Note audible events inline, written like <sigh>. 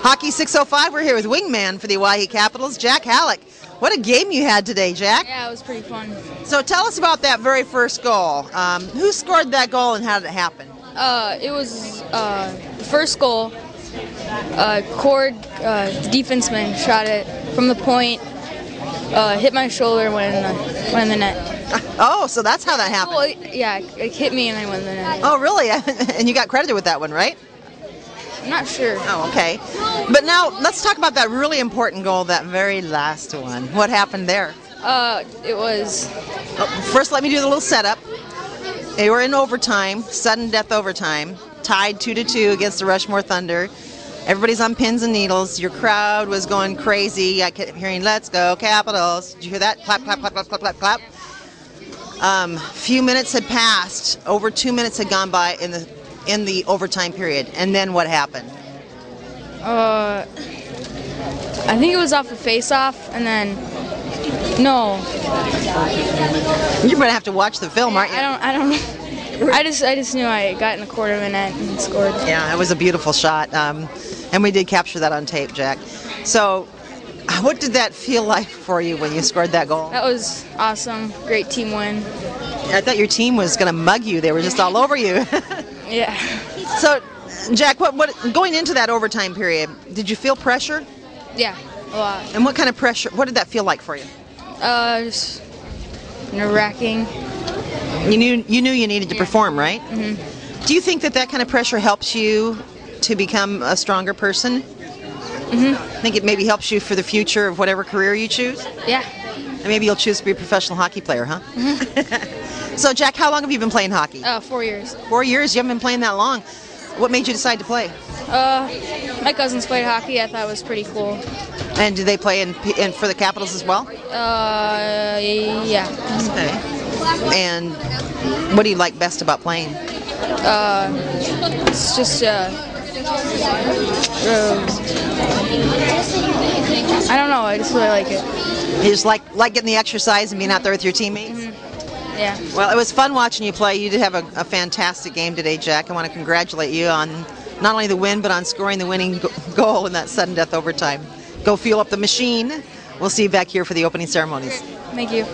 Hockey 605, we're here with Wingman for the Oahe Capitals, Jack Hallock. What a game you had today, Jack. Yeah, it was pretty fun. So tell us about that very first goal. Um, who scored that goal and how did it happen? Uh, it was uh, first goal. Uh, Cord, uh, the defenseman, shot it from the point, uh, hit my shoulder, went in the, went in the net. <laughs> Oh, so that's how that happened. Well, yeah, it hit me and I went in the net. Oh, really? <laughs> and you got credited with that one, right? I'm not sure. Oh, okay. But now let's talk about that really important goal, that very last one. What happened there? Uh, it was Oh, first, let me do the little setup. They were in overtime, sudden death overtime, tied two to two against the Rushmore Thunder. Everybody's on pins and needles. Your crowd was going crazy. I kept hearing "Let's go Capitals." Did you hear that? Clap, clap, clap, clap, clap, clap, clap. Um, few minutes had passed. Over two minutes had gone by in the in the overtime period. And then what happened? uh, I think it was off a face-off, and then no, You're gonna have to watch the film, aren't you? I don't, I don't know. I just, I just knew I got in a quarter of a net and scored. Yeah, it was a beautiful shot, um, and we did capture that on tape, Jack. So, what did that feel like for you when you scored that goal? That was awesome. Great team win. I thought your team was going to mug you; they were just all over you. <laughs> Yeah. so, Jack, what, what going into that overtime period? Did you feel pressure? Yeah, a lot. And what kind of pressure? What did that feel like for you? Uh, just nerve wracking. You knew you knew you needed to perform, right? Mm-hmm. Do you think that that kind of pressure helps you to become a stronger person? Mm-hmm. Think it maybe helps you for the future of whatever career you choose? Yeah. And maybe you'll choose to be a professional hockey player, huh? <laughs> so, Jack, how long have you been playing hockey? Uh, four years. Four years. You haven't been playing that long. What made you decide to play? Uh, my cousins played hockey. I thought it was pretty cool. And do they play in, in for the Capitals as well? Uh, yeah. Okay. And what do you like best about playing? Uh, it's just uh, uh, I don't know. I just really like it. You just like like getting the exercise and being out there with your teammates. Mm-hmm. Yeah. Well, it was fun watching you play. You did have a, a fantastic game today, Jack. I want to congratulate you on not only the win, but on scoring the winning go- <laughs> goal in that sudden death overtime. Go fuel up the machine. We'll see you back here for the opening ceremonies. Thank you.